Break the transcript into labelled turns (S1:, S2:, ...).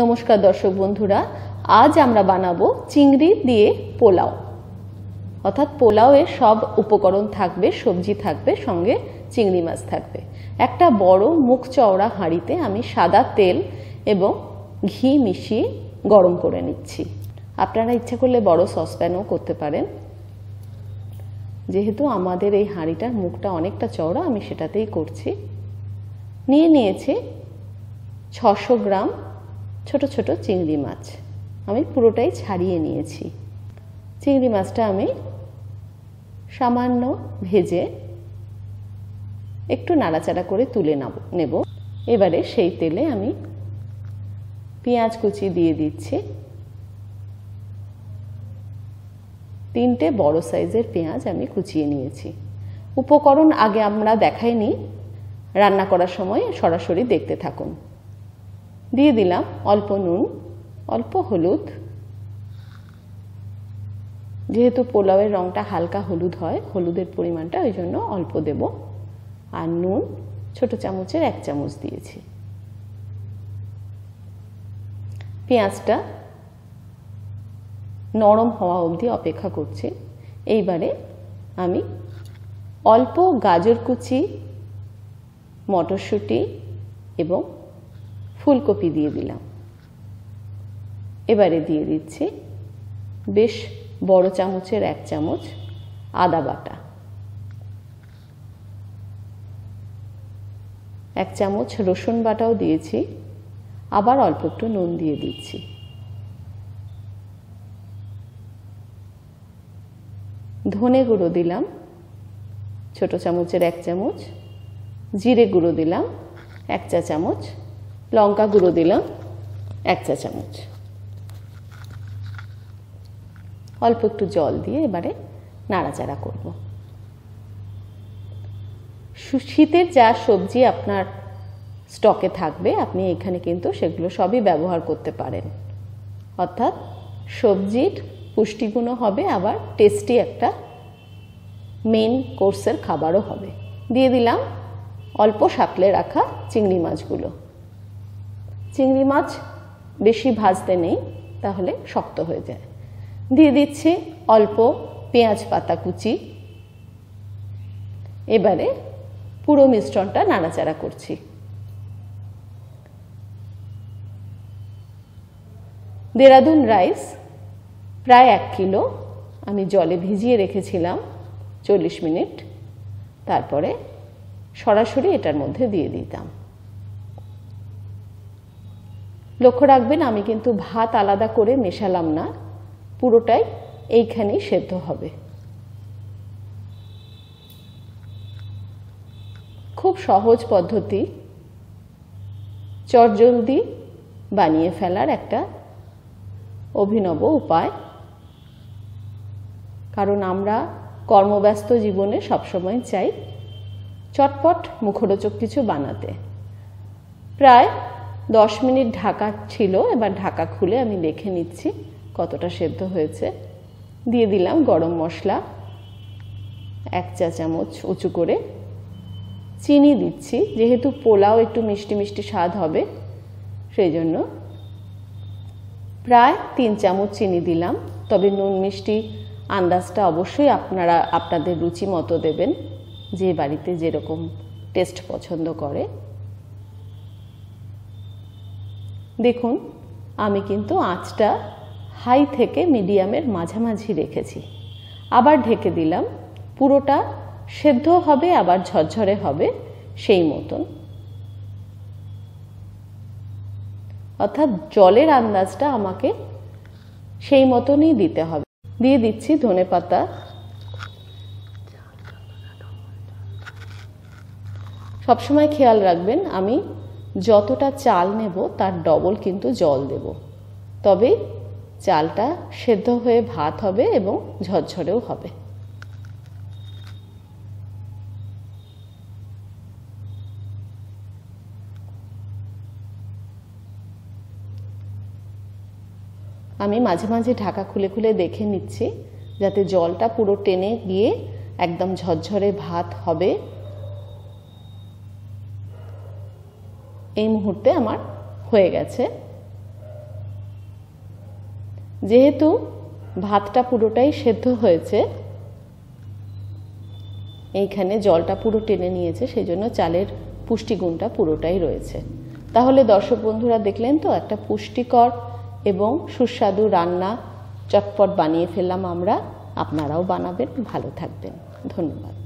S1: নমস্কার দর্শক বন্ধুরা, আজ আমরা বানাবো চিংড়ি দিয়ে পোলাও। অর্থাৎ পোলাওয়ের সব উপকরণ থাকবে, সবজি থাকবে, সঙ্গে চিংড়ি মাছ থাকবে। একটা বড় মুখ চওড়া হাঁড়িতে আমি সাদা তেল এবং ঘি মিশিয়ে গরম করে নিচ্ছি। আপনারা ইচ্ছা করলে বড় সসপ্যানও করতে পারেন। যেহেতু আমাদের এই হাঁড়িটার মুখটা অনেকটা চওড়া, আমি সেটাতেই করছি। নিয়ে নিয়েছি ছশো গ্রাম ছোট ছোট চিংড়ি মাছ। আমি পুরোটাই ছাড়িয়ে নিয়েছি। চিংড়ি মাছটা আমি সামান্য ভেজে একটু নাড়াচাড়া করে তুলে নেব নেব। এবারে সেই তেলে আমি পেঁয়াজ কুচি দিয়ে দিচ্ছি। তিনটে বড় সাইজের পেঁয়াজ আমি কুচিয়ে নিয়েছি। উপকরণ আগে আমরা দেখাইনি। রান্না করার সময় সরাসরি দেখতে থাকুন। দিয়ে দিলাম অল্প নুন, অল্প হলুদ। যেহেতু পোলাওয়ের রঙটা হালকা হলুদ হয়, হলুদের পরিমাণটা ওই জন্য অল্প দেব। আর নুন ছোট চামচের এক চামচ দিয়েছি। পেঁয়াজটা নরম হওয়া অবধি অপেক্ষা করছি। এইবারে আমি অল্প গাজর কুচি, মটরশুঁটি এবং ফুলকপি দিয়ে দিলাম। এবারে দিয়ে দিচ্ছি বেশ বড় চামচের এক চামচ আদা বাটা। এক চামচ রসুন বাটাও দিয়েছি। আবার অল্প একটু নুন দিয়ে দিচ্ছি। ধনে গুঁড়ো দিলাম, ছোট চামচের এক চামচ। জিরে গুঁড়ো দিলাম, এক চা চামচ। লঙ্কা গুঁড়ো দিলাম, এক চা চামচ। অল্প একটু জল দিয়ে এবারে নাড়াচাড়া করব। শীতের যা সবজি আপনার স্টকে থাকবে, আপনি এখানে কিন্তু সেগুলো সবই ব্যবহার করতে পারেন। অর্থাৎ সবজির পুষ্টিগুণও হবে, আবার টেস্টি একটা মেন কোর্সের খাবারও হবে। দিয়ে দিলাম অল্প সাকলে রাখা চিংড়ি মাছগুলো। চিংড়ি মাছ বেশি ভাজতে নেই, তাহলে শক্ত হয়ে যায়। দিয়ে দিচ্ছি অল্প পেঁয়াজ পাতা কুচি। এবারে পুরো মিশ্রণটা নাড়াচাড়া করছি। দেরাদুন রাইস প্রায় এক কিলো, আমি জলে ভিজিয়ে রেখেছিলাম চল্লিশ মিনিট। তারপরে সরাসরি এটার মধ্যে দিয়ে দিতাম। লক্ষ্য রাখবেন, আমি কিন্তু ভাত আলাদা করে মেশালাম না। পুরোটাই এইখানেই সেদ্ধ হবে। খুব সহজ পদ্ধতি। চটজলদি বানিয়ে ফেলার একটা অভিনব উপায়। কারণ আমরা কর্মব্যস্ত জীবনে সবসময় চাই চটপট মুখরোচক কিছু বানাতে। প্রায় দশ মিনিট ঢাকা ছিল, এবার ঢাকা খুলে আমি দেখে নিচ্ছি কতটা সেদ্ধ হয়েছে। দিয়ে দিলাম গরম মশলা, এক চা চামচ উঁচু করে। চিনি দিচ্ছি, যেহেতু পোলাও একটু মিষ্টি মিষ্টি স্বাদ হবে, সেই জন্য। প্রায় তিন চামচ চিনি দিলাম, তবে নুন মিষ্টি আন্দাজটা অবশ্যই আপনারা, আপনাদের রুচি মতো দেবেন, যে বাড়িতে যেরকম টেস্ট পছন্দ করে। দেখুন, আমি কিন্তু আঁচটা হাই থেকে মিডিয়ামের মাঝামাঝি রেখেছি। আবার ঢেকে দিলাম, পুরোটা সেদ্ধ হবে, আবার ঝরঝরে হবে সেই মতন। অর্থাৎ জলের আন্দাজটা আমাকে সেই মতনই দিতে হবে। দিয়ে দিচ্ছি ধনে পাতা। সবসময় খেয়াল রাখবেন, আমি যতটা চাল নেব, তার ডবল কিন্তু জল দেব। তবে চালটা সেদ্ধ হয়ে ভাত হবে এবং ঝরঝরেও হবে। আমি মাঝে মাঝে ঢাকা খুলে খুলে দেখে নিচ্ছি, যাতে জলটা পুরো টেনে গিয়ে একদম ঝরঝরে ভাত হবে এই মুহূর্তে আমার হয়ে গেছে। যেহেতু ভাতটা পুরোটাই সেদ্ধ হয়েছে, এইখানে জলটা পুরো টেনে নিয়েছে সেই জন্য চালের পুষ্টিগুণটা পুরোটাই রয়েছে। তাহলে দর্শক বন্ধুরা দেখলেন তো, একটা পুষ্টিকর এবং সুস্বাদু রান্না চটপট বানিয়ে ফেললাম আমরা। আপনারাও বানাবেন, ভালো থাকবেন। ধন্যবাদ।